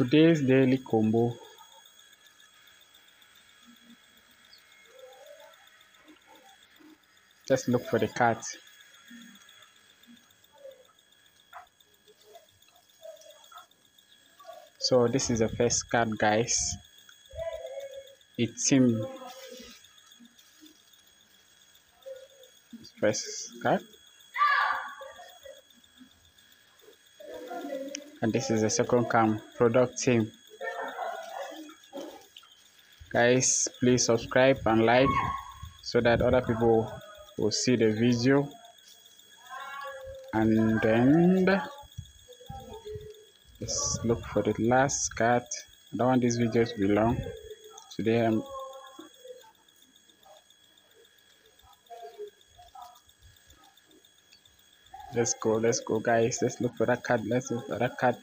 today's daily combo. Just look for the card so this is the first card guys. It's him first card and this is the second cam product team. Guys please subscribe and like so that other people will see the video. And then let's look for the last card i don't want this video to be long. Today i'm let's go let's go guys. Let's look for that card. Let's look for that card.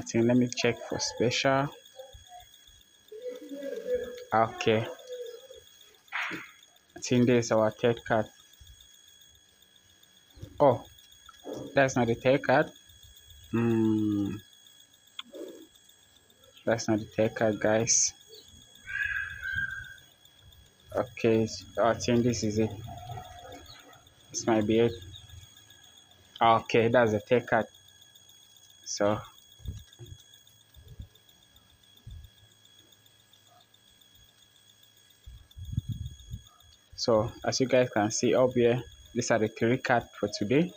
I think let me check for special. Okay. I think this is our third card. Oh that's not the third card? Hmm. That's not the third card guys. Okay i think this is it. This might be it okay that's the take card so so as you guys can see up here these are the three cards for today